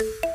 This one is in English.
you